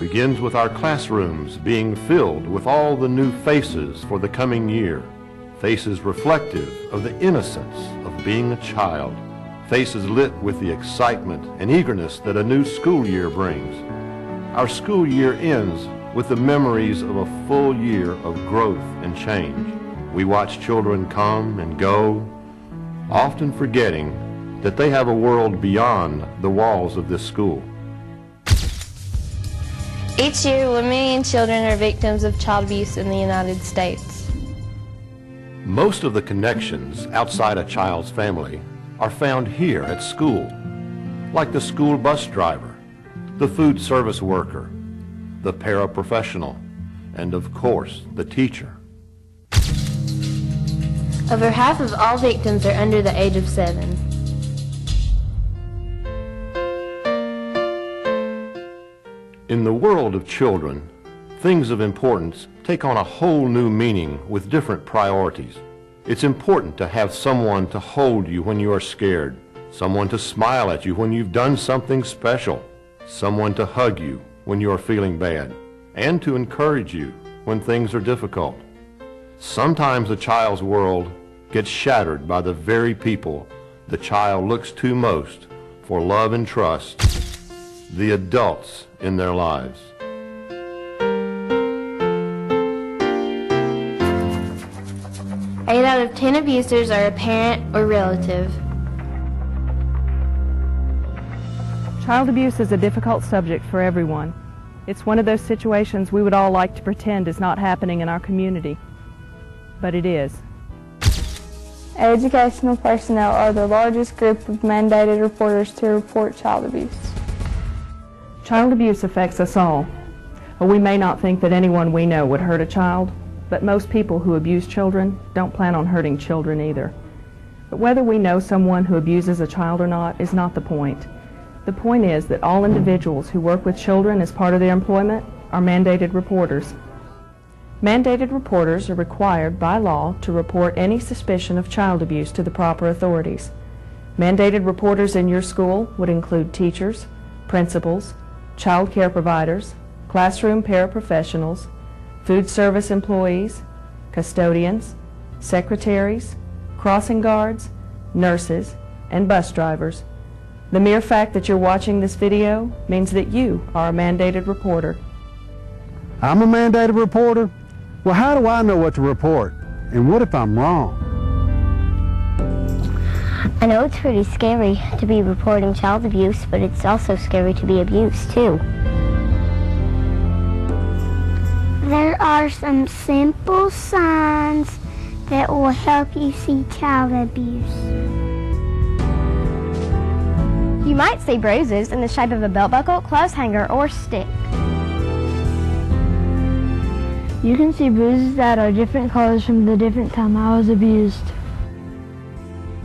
Begins with our classrooms being filled with all the new faces for the coming year. Faces reflective of the innocence of being a child. Faces lit with the excitement and eagerness that a new school year brings. Our school year ends with the memories of a full year of growth and change. We watch children come and go, often forgetting that they have a world beyond the walls of this school. Each year, one million children are victims of child abuse in the United States. Most of the connections outside a child's family are found here at school, like the school bus driver, the food service worker, the paraprofessional, and of course, the teacher. Over half of all victims are under the age of seven. In the world of children, things of importance take on a whole new meaning with different priorities. It's important to have someone to hold you when you are scared, someone to smile at you when you've done something special, someone to hug you when you are feeling bad, and to encourage you when things are difficult. Sometimes a child's world gets shattered by the very people the child looks to most for love and trust, the adults in their lives. Eight out of ten abusers are a parent or relative. Child abuse is a difficult subject for everyone. It's one of those situations we would all like to pretend is not happening in our community. But it is. Educational personnel are the largest group of mandated reporters to report child abuse. Child abuse affects us all. We may not think that anyone we know would hurt a child, but most people who abuse children don't plan on hurting children either. But whether we know someone who abuses a child or not is not the point. The point is that all individuals who work with children as part of their employment are mandated reporters. Mandated reporters are required by law to report any suspicion of child abuse to the proper authorities. Mandated reporters in your school would include teachers, principals, child care providers, classroom paraprofessionals, food service employees, custodians, secretaries, crossing guards, nurses, and bus drivers. The mere fact that you're watching this video means that you are a mandated reporter. I'm a mandated reporter? Well, how do I know what to report? And what if I'm wrong? I know it's pretty scary to be reporting child abuse, but it's also scary to be abused, too. There are some simple signs that will help you see child abuse. You might see bruises in the shape of a belt buckle, clothes hanger, or stick. You can see bruises that are different colors from the different time I was abused.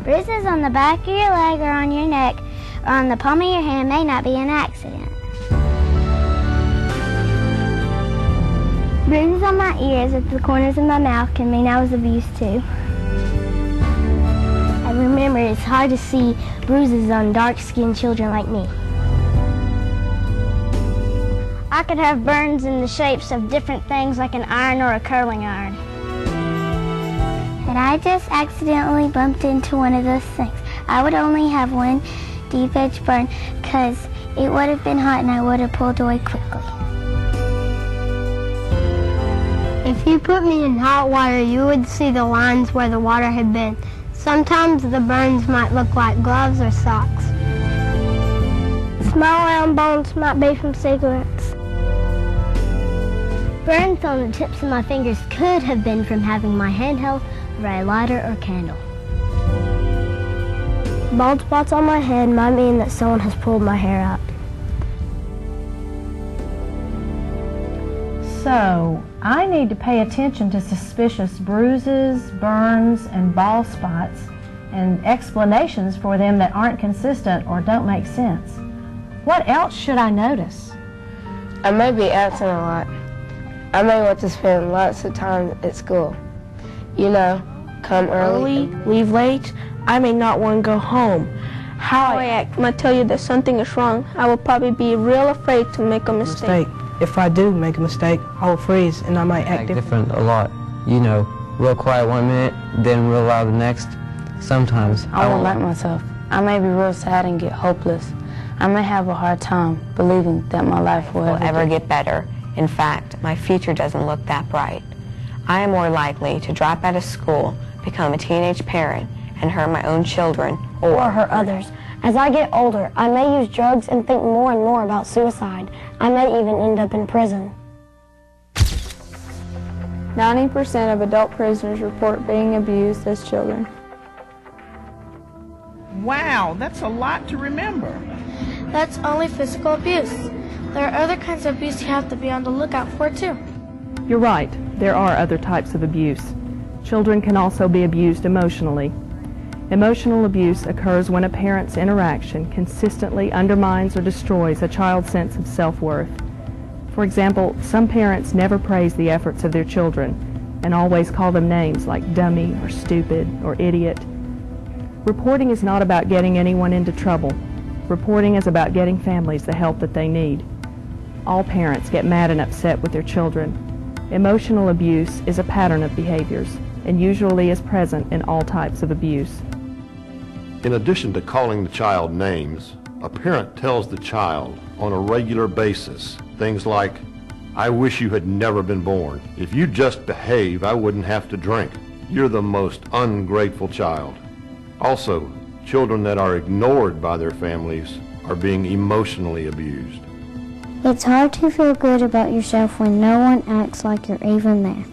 Bruises on the back of your leg or on your neck or on the palm of your hand may not be an accident. Bruises on my ears at the corners of my mouth can mean I was abused too. I remember it's hard to see bruises on dark-skinned children like me. I could have burns in the shapes of different things like an iron or a curling iron. Had I just accidentally bumped into one of those things, I would only have one deep edge burn because it would have been hot and I would have pulled away quickly. If you put me in hot water, you would see the lines where the water had been. Sometimes the burns might look like gloves or socks. Small round bones might be from cigarettes. Burns on the tips of my fingers could have been from having my hand held over a lighter or candle. Bald spots on my head might mean that someone has pulled my hair out. So, I need to pay attention to suspicious bruises, burns, and ball spots, and explanations for them that aren't consistent or don't make sense. What else should I notice? I may be absent a lot. I may want to spend lots of time at school. You know, come early, early leave late. I may not want to go home. how I act might tell you that something is wrong. I will probably be real afraid to make a mistake. mistake. If I do make a mistake, I will freeze and I might act, act different a lot. You know, real quiet one minute, then real loud the next. Sometimes I won't like myself. I may be real sad and get hopeless. I may have a hard time believing that my life will, will ever, ever get better. In fact, my future doesn't look that bright. I am more likely to drop out of school, become a teenage parent, and hurt my own children or, or hurt others. As I get older, I may use drugs and think more and more about suicide. I may even end up in prison. 90% of adult prisoners report being abused as children. Wow, that's a lot to remember. That's only physical abuse. There are other kinds of abuse you have to be on the lookout for, too. You're right. There are other types of abuse. Children can also be abused emotionally. Emotional abuse occurs when a parent's interaction consistently undermines or destroys a child's sense of self-worth. For example, some parents never praise the efforts of their children and always call them names like dummy or stupid or idiot. Reporting is not about getting anyone into trouble. Reporting is about getting families the help that they need. All parents get mad and upset with their children. Emotional abuse is a pattern of behaviors and usually is present in all types of abuse. In addition to calling the child names, a parent tells the child on a regular basis things like, I wish you had never been born. If you just behave, I wouldn't have to drink. You're the most ungrateful child. Also, children that are ignored by their families are being emotionally abused. It's hard to feel good about yourself when no one acts like you're even there.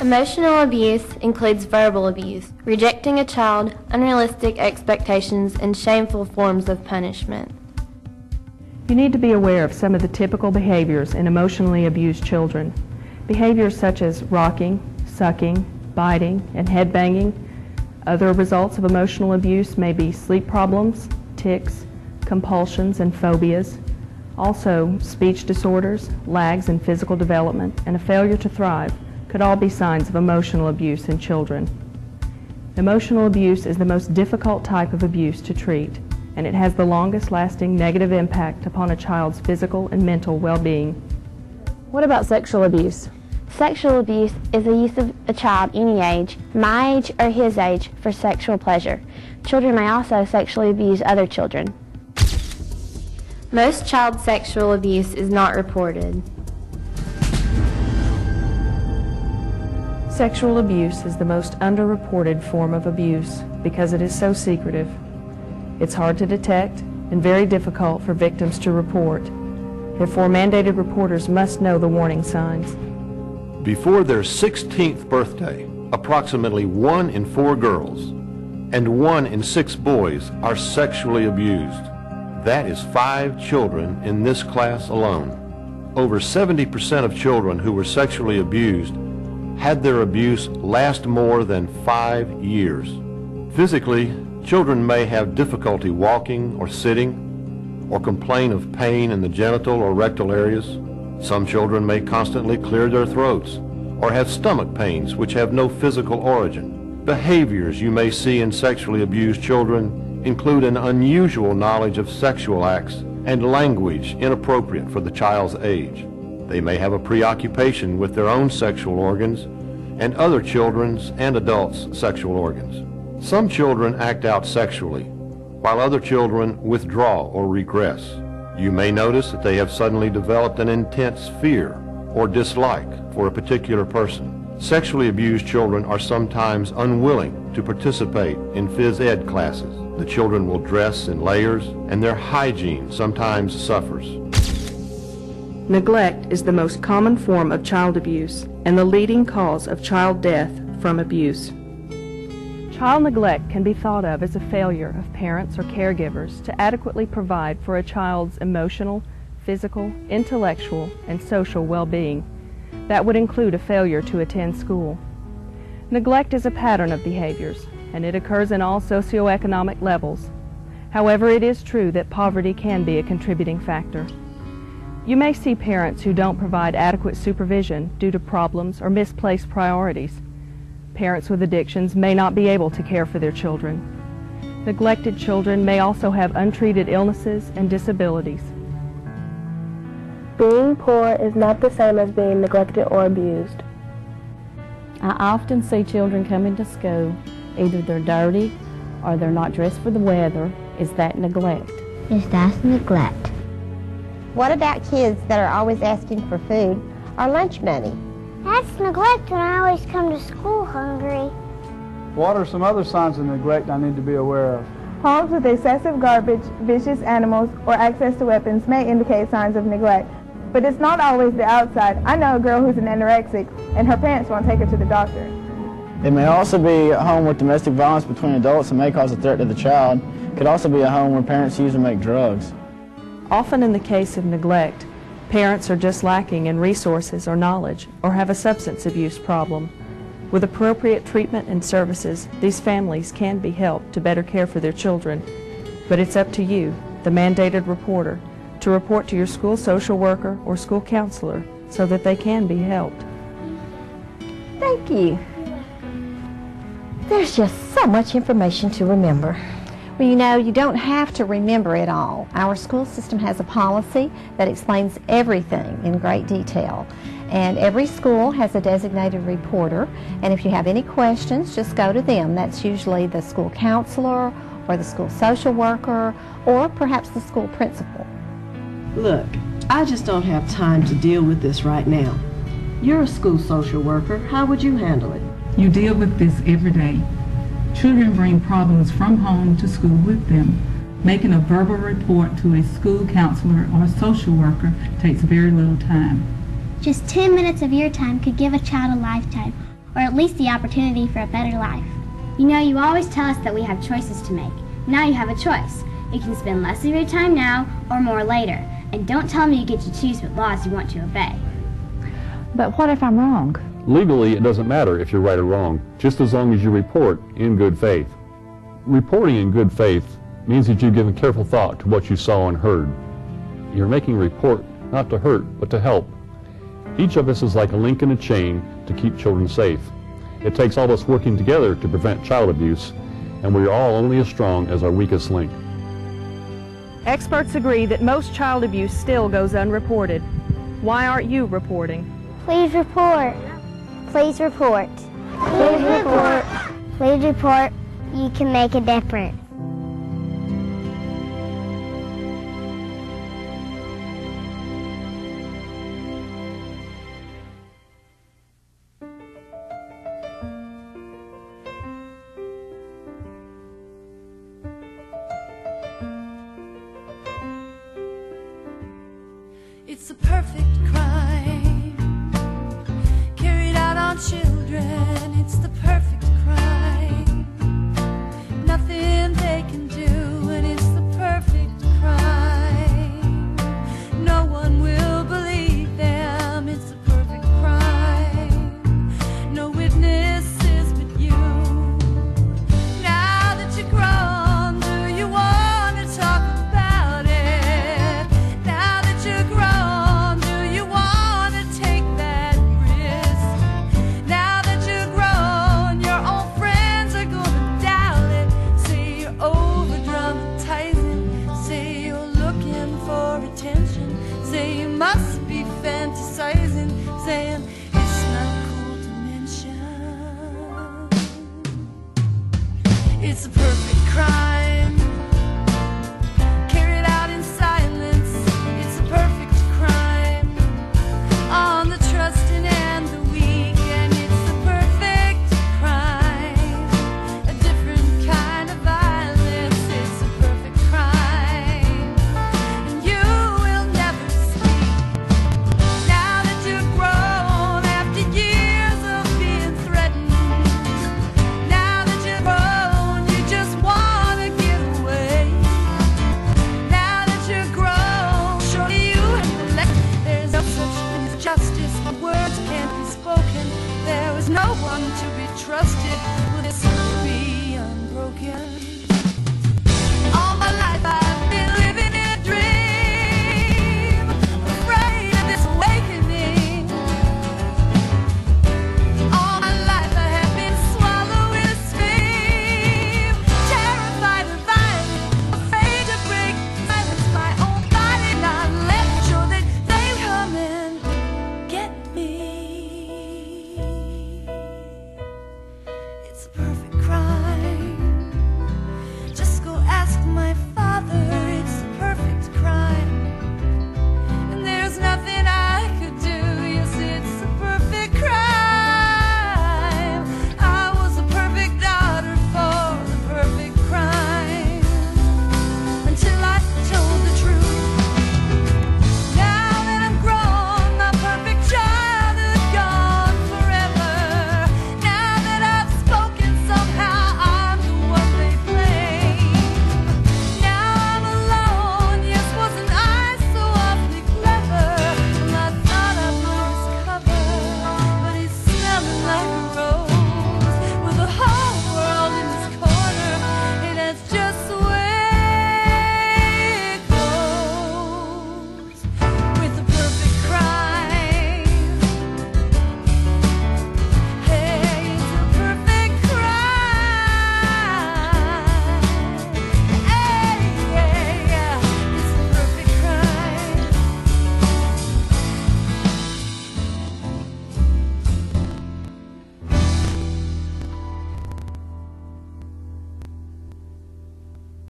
Emotional abuse includes verbal abuse, rejecting a child, unrealistic expectations, and shameful forms of punishment. You need to be aware of some of the typical behaviors in emotionally abused children. Behaviors such as rocking, sucking, biting, and head banging. Other results of emotional abuse may be sleep problems, tics, compulsions, and phobias. Also, speech disorders, lags in physical development, and a failure to thrive could all be signs of emotional abuse in children. Emotional abuse is the most difficult type of abuse to treat, and it has the longest lasting negative impact upon a child's physical and mental well-being. What about sexual abuse? Sexual abuse is the use of a child any age, my age or his age, for sexual pleasure. Children may also sexually abuse other children. Most child sexual abuse is not reported. Sexual abuse is the most underreported form of abuse because it is so secretive. It's hard to detect and very difficult for victims to report. Therefore, mandated reporters must know the warning signs. Before their 16th birthday, approximately one in four girls and one in six boys are sexually abused. That is five children in this class alone. Over 70% of children who were sexually abused had their abuse last more than five years. Physically, children may have difficulty walking or sitting or complain of pain in the genital or rectal areas. Some children may constantly clear their throats or have stomach pains which have no physical origin. Behaviors you may see in sexually abused children include an unusual knowledge of sexual acts and language inappropriate for the child's age. They may have a preoccupation with their own sexual organs and other children's and adults' sexual organs. Some children act out sexually, while other children withdraw or regress. You may notice that they have suddenly developed an intense fear or dislike for a particular person. Sexually abused children are sometimes unwilling to participate in phys ed classes. The children will dress in layers and their hygiene sometimes suffers. Neglect is the most common form of child abuse and the leading cause of child death from abuse. Child neglect can be thought of as a failure of parents or caregivers to adequately provide for a child's emotional, physical, intellectual, and social well-being. That would include a failure to attend school. Neglect is a pattern of behaviors, and it occurs in all socioeconomic levels. However, it is true that poverty can be a contributing factor. You may see parents who don't provide adequate supervision due to problems or misplaced priorities. Parents with addictions may not be able to care for their children. Neglected children may also have untreated illnesses and disabilities. Being poor is not the same as being neglected or abused. I often see children coming to school, either they're dirty or they're not dressed for the weather. Is that neglect? Is that neglect? What about kids that are always asking for food or lunch money? That's neglect when I always come to school hungry. What are some other signs of neglect I need to be aware of? Homes with excessive garbage, vicious animals, or access to weapons may indicate signs of neglect. But it's not always the outside. I know a girl who's an anorexic, and her parents won't take her to the doctor. It may also be a home with domestic violence between adults and may cause a threat to the child. It could also be a home where parents use and make drugs. Often in the case of neglect, parents are just lacking in resources or knowledge or have a substance abuse problem. With appropriate treatment and services, these families can be helped to better care for their children. But it's up to you, the mandated reporter, to report to your school social worker or school counselor so that they can be helped. Thank you. There's just so much information to remember. Well, you know, you don't have to remember it all. Our school system has a policy that explains everything in great detail. And every school has a designated reporter. And if you have any questions, just go to them. That's usually the school counselor or the school social worker or perhaps the school principal. Look, I just don't have time to deal with this right now. You're a school social worker. How would you handle it? You deal with this every day. Children bring problems from home to school with them. Making a verbal report to a school counselor or a social worker takes very little time. Just 10 minutes of your time could give a child a lifetime, or at least the opportunity for a better life. You know, you always tell us that we have choices to make. Now you have a choice. You can spend less of your time now or more later. And don't tell me you get to choose what laws you want to obey. But what if I'm wrong? Legally, it doesn't matter if you're right or wrong, just as long as you report in good faith. Reporting in good faith means that you've given careful thought to what you saw and heard. You're making a report not to hurt, but to help. Each of us is like a link in a chain to keep children safe. It takes all of us working together to prevent child abuse, and we are all only as strong as our weakest link. Experts agree that most child abuse still goes unreported. Why aren't you reporting? Please report. Please report. Please report. Please report. You can make a difference.